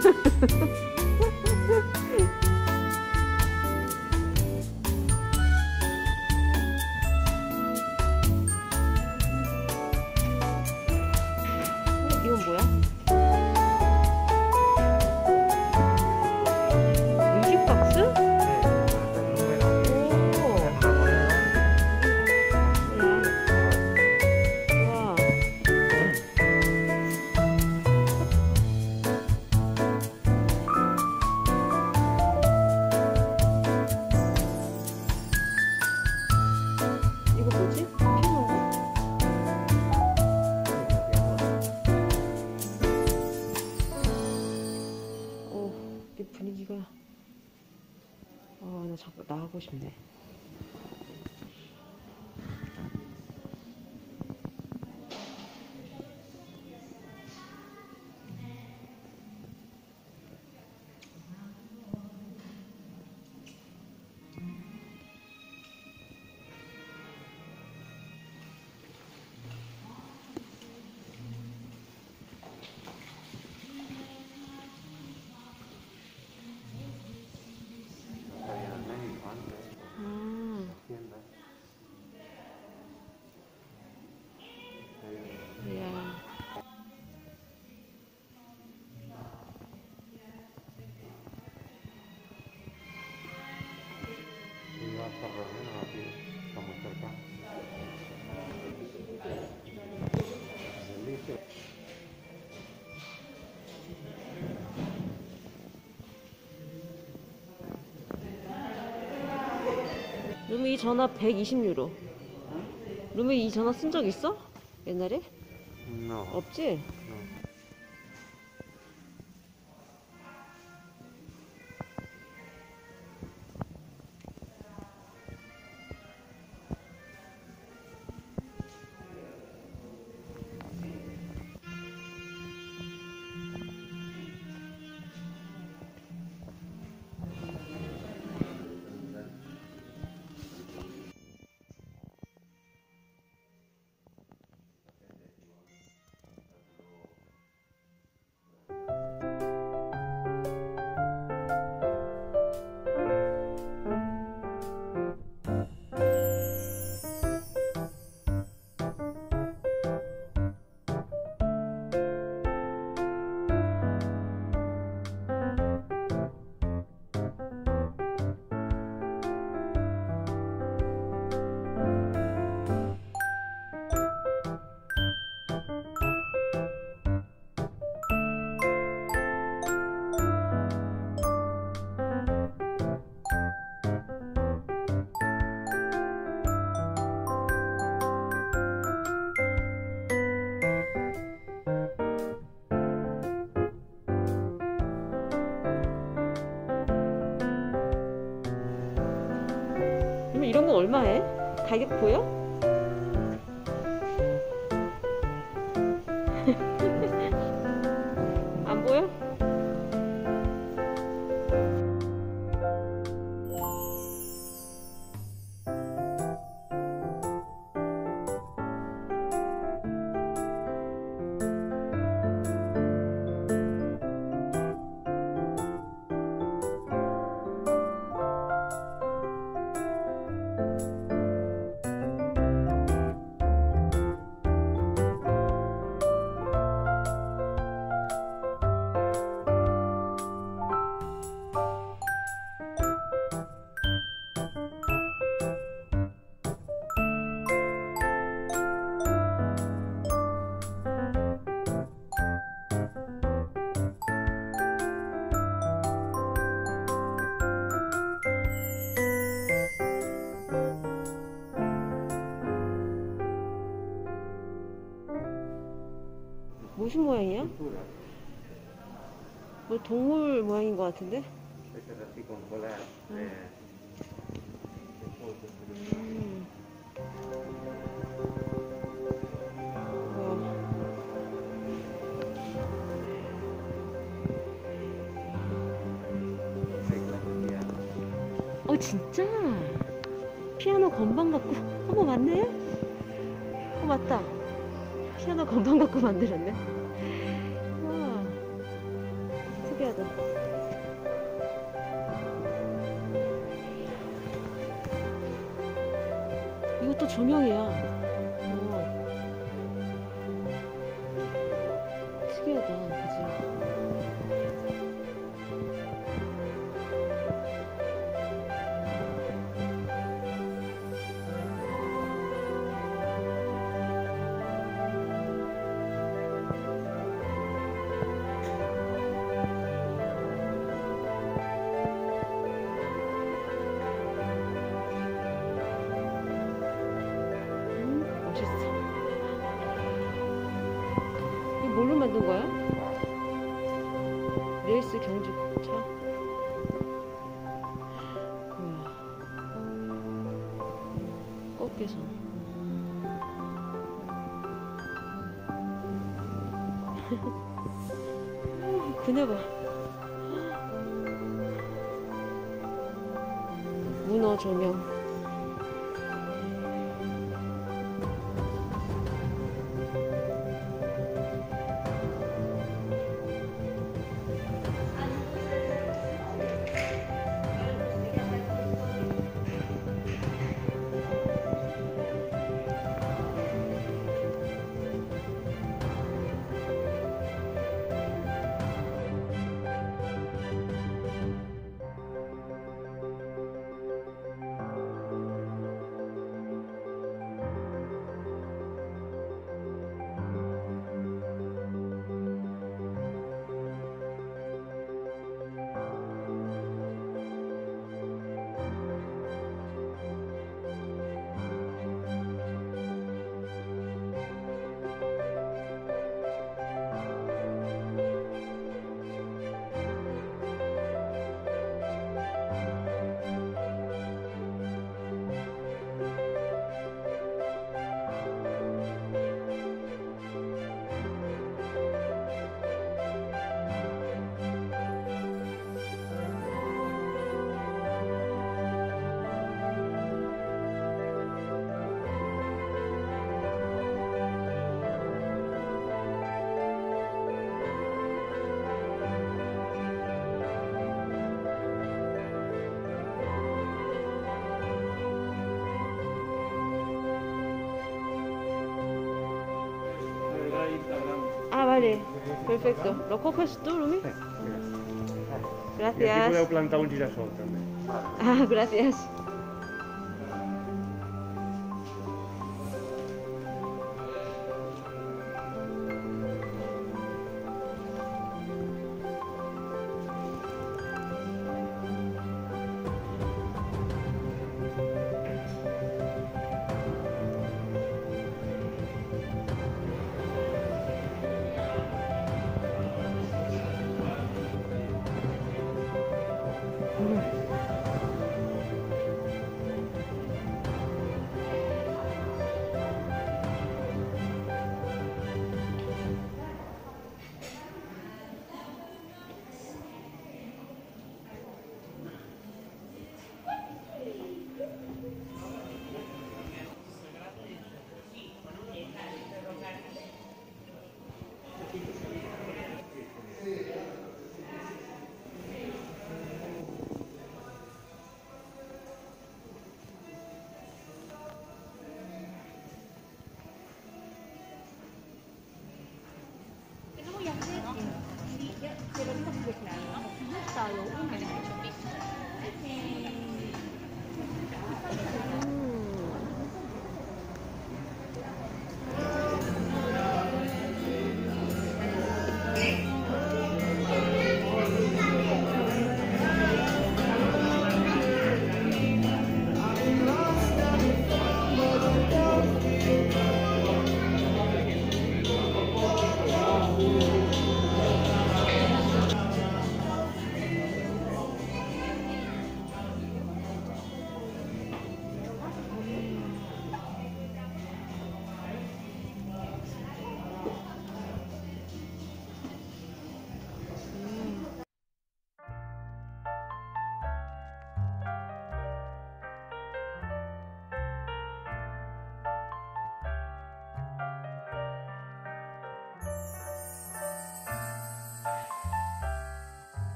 ハハハハ。 이 분위기가. 아 나 잠깐 나가고 싶네. 루미 이 전화 120유로. 루미 이 전화 쓴 적 있어? 옛날에? No. 없지? 이런 거 얼마해? 가격 보여? 안 보여? 무슨 모양이야? 뭐 동물 모양인 것 같은데? 음. 와. 어 진짜? 피아노 건반 갖고 어머 맞네? 어 맞다 피아노 건반 갖고 만들었네 와 특이하다 이것도 조명이야 어. 특이하다 그지? 뭘로 만든 거야? 레이스 경주차? 뭐야. 꽃게선. 그네 봐. 문어 조명. perfecto. ¿Lo coges tú, Lumi? Gracias. Y aquí puedo plantar un girasol también. Ah, gracias.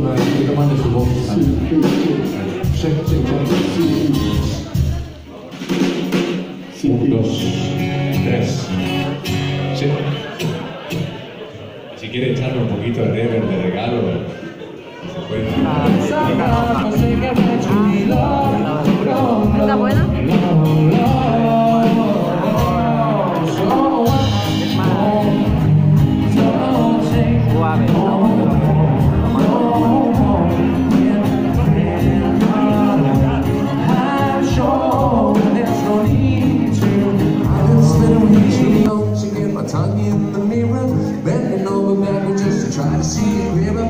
Un poquito más de su voz. Sí, sí, sí. Un, dos, tres. Sí. Si quiere echarle un poquito de reverb de regalo, se puede. ¿Está buena? Tongue in the mirror, bending over backward just to try to see it clearer.